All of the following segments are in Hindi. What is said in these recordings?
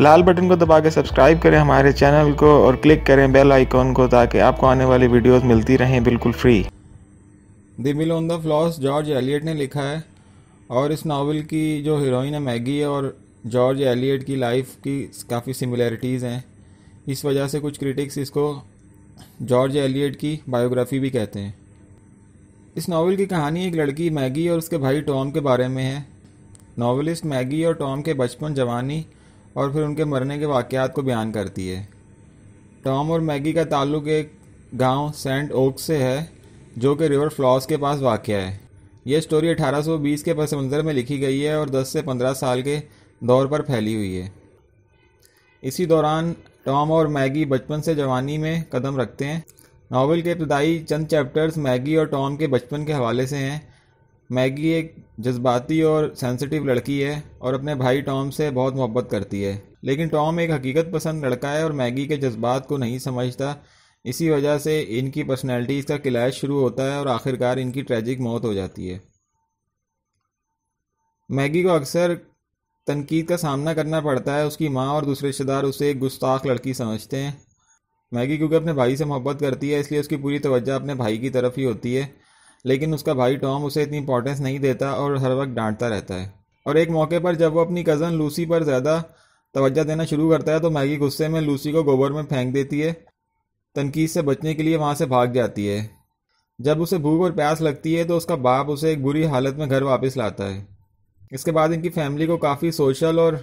लाल बटन को दबा के सब्सक्राइब करें हमारे चैनल को और क्लिक करें बेल आइकॉन को ताकि आपको आने वाली वीडियोस मिलती रहें बिल्कुल free. The Mill on the Floss, George Eliot ने लिखा है। और इस नावल की जो हीरोइन है, मैगी है, और जॉर्ज एलियट की लाइफ की काफ़ी सिमिलरिटीज़ हैं। इस वजह से कुछ क्रिटिक्स इसको जॉर्ज एलियट की बायोग्राफी भी कहते हैं। इस नावल की कहानी एक लड़की, मैगी और उसके भाई टॉम के बारे में है। नावलिस्ट मैगी और टॉम के बचपन जवानी और फिर उनके मरने के वाक़ात को बयान करती है। टॉम और मैगी का ताल्लुक एक गाँव सेंट ओक से है, जो कि रिवर फ्लॉस के पास वाक़ है। यह स्टोरी 1820 के पस मंज़र में लिखी गई है और 10 से 15 साल के दौर पर फैली हुई है। इसी दौरान टॉम और मैगी बचपन से जवानी में कदम रखते हैं। नावल के इब्तदाई चंद चैप्टर्स मैगी और टॉम के बचपन के हवाले से हैं। मैगी एक जज्बाती और सेंसिटिव लड़की है और अपने भाई टॉम से बहुत मोहब्बत करती है। लेकिन टॉम एक हकीकत पसंद लड़का है और मैगी के जज्बात को नहीं समझता। इसी वजह से इनकी पर्सनैलिटीज़ का क्लैश शुरू होता है और आखिरकार इनकी ट्रेजिक मौत हो जाती है। मैगी को अक्सर तनकीद का सामना करना पड़ता है। उसकी माँ और दूसरे रिश्तेदार उसे एक गुस्ताख लड़की समझते हैं। मैगी क्योंकि अपने भाई से मोहब्बत करती है, इसलिए उसकी पूरी तवज्जो अपने भाई की तरफ़ ही होती है। लेकिन उसका भाई टॉम उसे इतनी इंपॉर्टेंस नहीं देता और हर वक्त डांटता रहता है। और एक मौके पर जब वो अपनी कज़न लूसी पर ज़्यादा तवज्जो देना शुरू करता है तो मैगी गुस्से में लूसी को गोबर में फेंक देती है। तनकीद से बचने के लिए वहाँ से भाग जाती है। जब उसे भूख और प्यास लगती है तो उसका बाप उसे एक बुरी हालत में घर वापस लाता है। इसके बाद इनकी फैमिली को काफ़ी सोशल और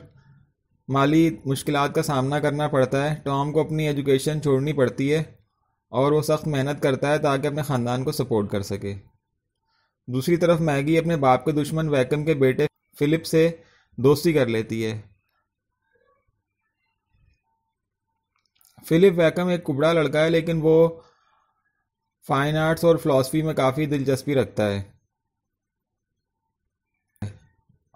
माली मुश्किल का सामना करना पड़ता है। टॉम को अपनी एजुकेशन छोड़नी पड़ती है। और वो सख्त मेहनत करता है ताकि अपने ख़ानदान को सपोर्ट कर सके। दूसरी तरफ़ मैगी अपने बाप के दुश्मन वैकम के बेटे फिलिप से दोस्ती कर लेती है। फिलिप वैकम एक कुबड़ा लड़का है, लेकिन वो फाइन आर्ट्स और फिलासफी में काफ़ी दिलचस्पी रखता है।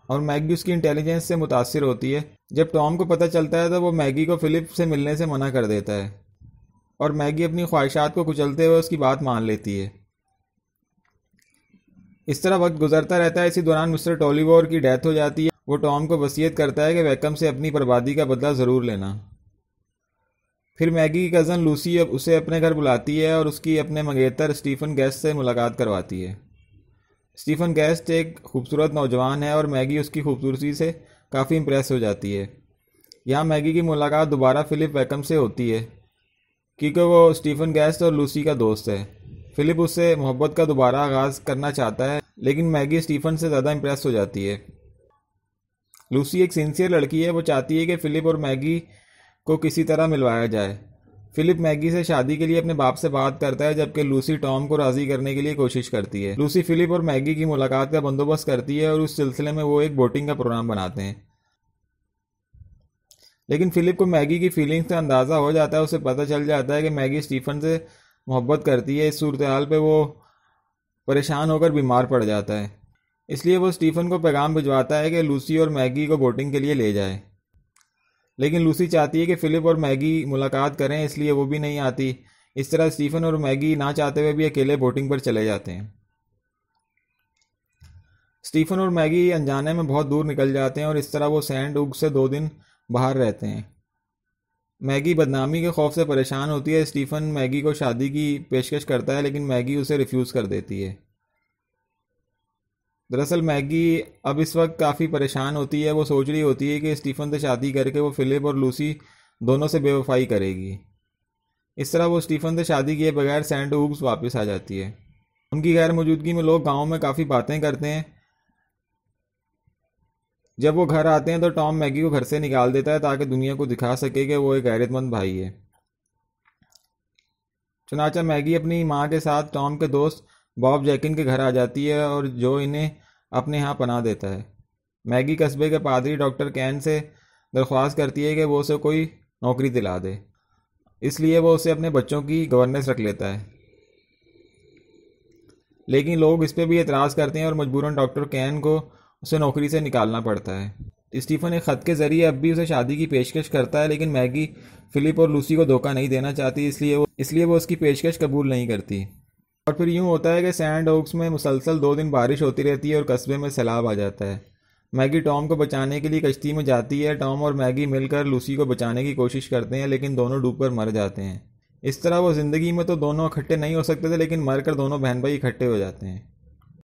और मैगी उसकी इंटेलिजेंस से मुतासर होती है। जब टॉम को पता चलता है तो वो मैगी को फिलिप से मिलने से मना कर देता है। और मैगी अपनी ख्वाहिशात को कुचलते हुए उसकी बात मान लेती है। इस तरह वक्त गुजरता रहता है, इसी दौरान मिस्टर टोलीवोर की डेथ हो जाती है। वो टॉम को वसीयत करता है कि वैकम से अपनी बर्बादी का बदला ज़रूर लेना। फिर मैगी की कज़न लूसी अब उसे अपने घर बुलाती है और उसकी अपने मंगेतर स्टीफन गेस्ट से मुलाकात करवाती है। स्टीफन गेस्ट एक खूबसूरत नौजवान है और मैगी उसकी खूबसूरती से काफ़ी इम्प्रेस हो जाती है। यहाँ मैगी की मुलाकात दोबारा फिलिप वैकम से होती है। क्योंकि वो स्टीफन गेस्ट और लूसी का दोस्त है। फिलिप उससे मोहब्बत का दोबारा आगाज़ करना चाहता है, लेकिन मैगी स्टीफन से ज़्यादा इम्प्रेस हो जाती है। लूसी एक सिंसियर लड़की है, वो चाहती है कि फ़िलिप और मैगी को किसी तरह मिलवाया जाए। फिलिप मैगी से शादी के लिए अपने बाप से बात करता है, जबकि लूसी टॉम को राज़ी करने के लिए कोशिश करती है। लूसी फिलिप और मैगी की मुलाकात का बंदोबस्त करती है और उस सिलसिले में वो एक बोटिंग का प्रोग्राम बनाते हैं। लेकिन फिलिप को मैगी की फीलिंग्स का अंदाज़ा हो जाता है, उसे पता चल जाता है कि मैगी स्टीफन से मोहब्बत करती है। इस सूरत हाल पर वो परेशान होकर बीमार पड़ जाता है। इसलिए वो स्टीफन को पैगाम भिजवाता है कि लूसी और मैगी को बोटिंग के लिए ले जाए। लेकिन लूसी चाहती है कि फिलिप और मैगी मुलाकात करें, इसलिए वो भी नहीं आती। इस तरह स्टीफन और मैगी ना चाहते हुए भी अकेले बोटिंग पर चले जाते हैं। स्टीफन और मैगी अनजाने में बहुत दूर निकल जाते हैं और इस तरह वो सैंड उग से दो दिन बाहर रहते हैं। मैगी बदनामी के खौफ से परेशान होती है। स्टीफन मैगी को शादी की पेशकश करता है, लेकिन मैगी उसे रिफ्यूज़ कर देती है। दरअसल मैगी अब इस वक्त काफ़ी परेशान होती है। वो सोच रही होती है कि स्टीफ़न से शादी करके वो फिलिप और लूसी दोनों से बेवफाई करेगी। इस तरह वो स्टीफ़न से शादी किए बगैर सेंट वापस आ जाती है। उनकी गैर मौजूदगी में लोग गाँव में काफ़ी बातें करते हैं। जब वो घर आते हैं तो टॉम मैगी को घर से निकाल देता है ताकि दुनिया को दिखा सके कि वो एक गैरतमंद भाई है। चनाचा मैगी अपनी माँ के साथ टॉम के दोस्त बॉब जैकिन के घर आ जाती है और जो इन्हें अपने यहाँ पना देता है। मैगी कस्बे के पादरी डॉक्टर कैन से दरख्वास्त करती है कि वो उसे कोई नौकरी दिला दे। इसलिए वो उसे अपने बच्चों की गवर्नेंस रख लेता है। लेकिन लोग इस पर भी एतराज़ करते हैं और मजबूरन डॉक्टर कैन को उसे नौकरी से निकालना पड़ता है। स्टीफन एक ख़त के ज़रिए अब भी उसे शादी की पेशकश करता है, लेकिन मैगी, फिलिप और लूसी को धोखा नहीं देना चाहती, इसलिए वो इसलिए वो उसकी पेशकश कबूल नहीं करती। और फिर यूँ होता है कि सैंड ओक्स में मुसलसल दो दिन बारिश होती रहती है और कस्बे में सैलाब आ जाता है। मैगी टॉम को बचाने के लिए कश्ती में जाती है। टॉम और मैगी मिलकर लूसी को बचाने की कोशिश करते हैं, लेकिन दोनों डूब कर मर जाते हैं। इस तरह वो ज़िंदगी में तो दोनों इकट्ठे नहीं हो सकते थे, लेकिन मरकर दोनों बहन भाई इकट्ठे हो जाते हैं।